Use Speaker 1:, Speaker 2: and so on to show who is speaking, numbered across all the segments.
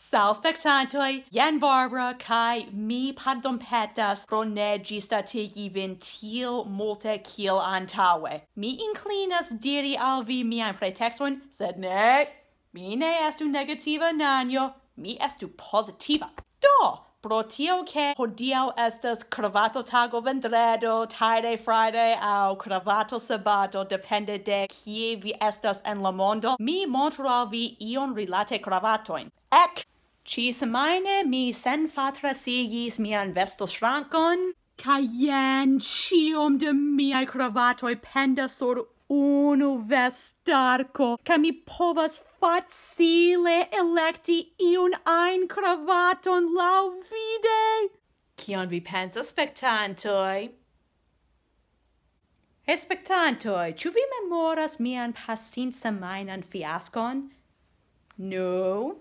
Speaker 1: Sal spectantoi, jen Barbara, kai mi pardon petas pro negi vin til multe kiel antawe. Mi inclinas diri al vi mian pretextoin, sed ne, mi ne estu negativa nanio, mi estu positiva. Do, Pro tio che hodiau estas cravato tago vendredo, taide Friday au cravato sabato, depende de kie vi estas en la mondo, mi montro vi ion rilate cravatoin. Ec! Ci semaine mi sen fatrasigis mian vestostrankon, caien cium de miai cravatoi penda sur unu vestarco, ca mi povas facile electi iun ein cravaton lau vide. Cion vi pensas, spectantoi? Espectantoi, ciu vi memoras mian pasinsemajnan fiaskon? No.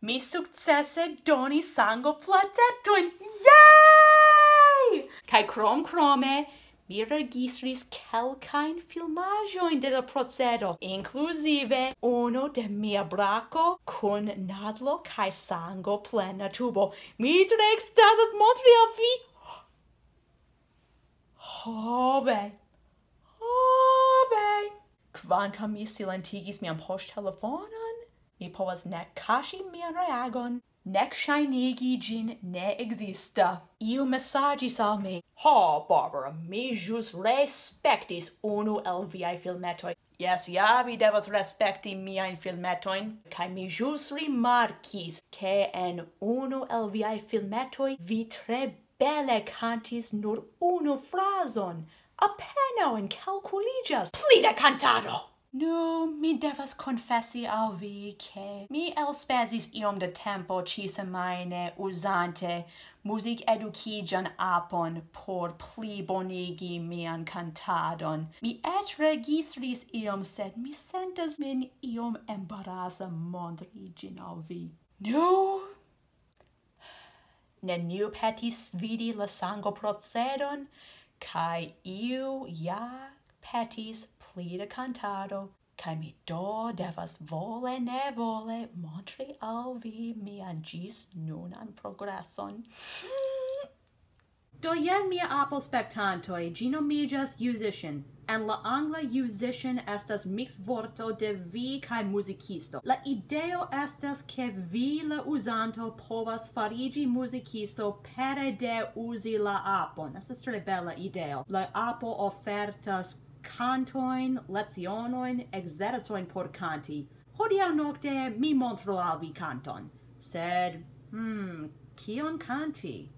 Speaker 1: Mi sukcese sango sangoplatetojn! Yay! Kai krom krome mi registris kelkajn filmaĵojn de la procedo, inclusive uno de mia braco kun nadlo kai sango plena tubo. Mi tre extasas montri al vi. Hove. Hove. Quancam mi silentigis mian poŝtelefonon, mi povas ne kaŝi mian reagon, nec shinigi gin ne exista. Iu messagis al me, Ha, Barbara, mi jus respectis unu el viai filmetoi. Yes, ja, vi devas respecti miain filmetoin. Kai mi jus rimarcis che en unu el viai filmetoi vi tre bele cantis nur unu frason. Apena in calculigas. Plida cantado! Nu, mi devas confessi al vi che mi elspezis iom de tempo cisemaine usante music educigian apon por pli bonigi mian cantadon. Mi et registris iom, sed mi sentas min iom embarasa mondri gin al vi. Nu, neniu petis vidi la sango procedon, kai iu ja petis plida cantado, cae mi do devas vole ne vole montri al vi mian gis nunan progresson. Do jen mia apple spectantoi, gino mijas musician, en la angla musician estas mix vorto de vi kai musicisto. La ideo estas che vi la usanto povas farigi musicisto pere de usi la apon. Estas tre bella ideo. La apo ofertas cantoin, lezionoin, exeritoin por canti. Hodiaŭ nocte mi montro al vi canton, sed, hmm, kion canti?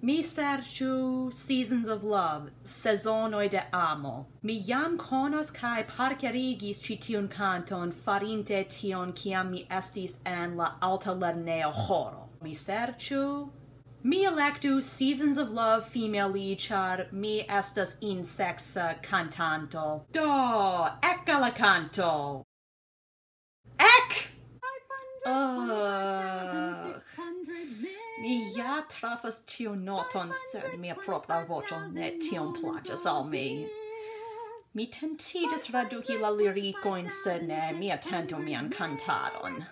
Speaker 1: Mi serciu seasons of love, Sezonoi de amo. Mi jam conos cae parcerigis ci tiun canton farinte tion ciam mi estis en la alta lerneo horo. Mi serciu Mi electu Seasons of Love female lead char mi estas insexa cantanto. Do, ecca la canto. Ec! Uh, mi ja trafas tiu noton, sed mia propra voĉo ne tion plaĉas al mi. Mi tentiĝas traduki la lirikojn, sed ne, mi atendu mian kantadon.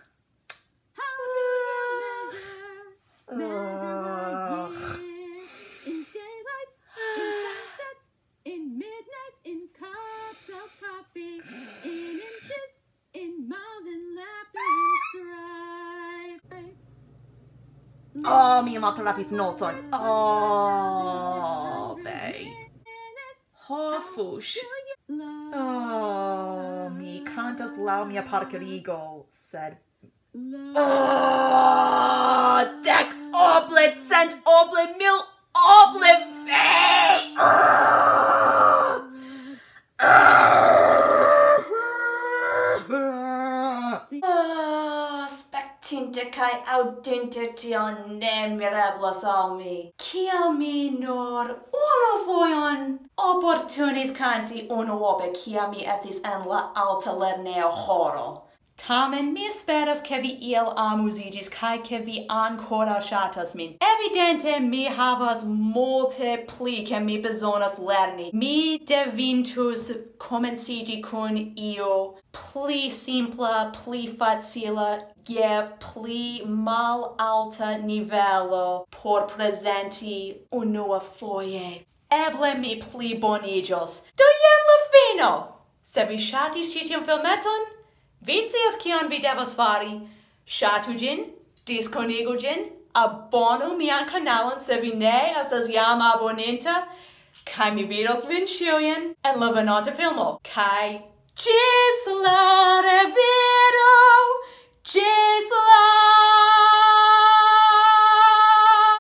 Speaker 1: Ugh. in daylights, in sunsets, in
Speaker 2: midnights,
Speaker 1: in cups of coffee, in
Speaker 2: inches,
Speaker 1: in
Speaker 2: miles,
Speaker 1: in laughter, in strife. Oh, Miyamoto is not on. Oh, babe. Horfush. Oh, me cantas lau mia parkerigo, said. Oh, deck oble mil oble vei! Ah, Tinte kai audinte tion ne mirablas al mi. Ciel mi nur uno foion opportunis canti uno ope cia mi estis en la alta lerneo horo. Tamen mi esperas ke vi iel amuzigis kai ke vi ancora shatas min. Evidente mi havas multe pli ke mi bezonas lerni. Mi devintus comencigi kun io pli simpla, pli facila, je pli mal alta nivelo por presenti unua foje. Eble mi pli bonigios. Do jen la fino! Se vi shatis citium filmeton, Vizias kion vi devas fari. Shatu gin, disconigu gin, abonu mian kanalon se vi ne estas jam aboninta, kai mi vidos vin ĉiujn en la venonta filmo. kai ĝis la revido! Ĝis la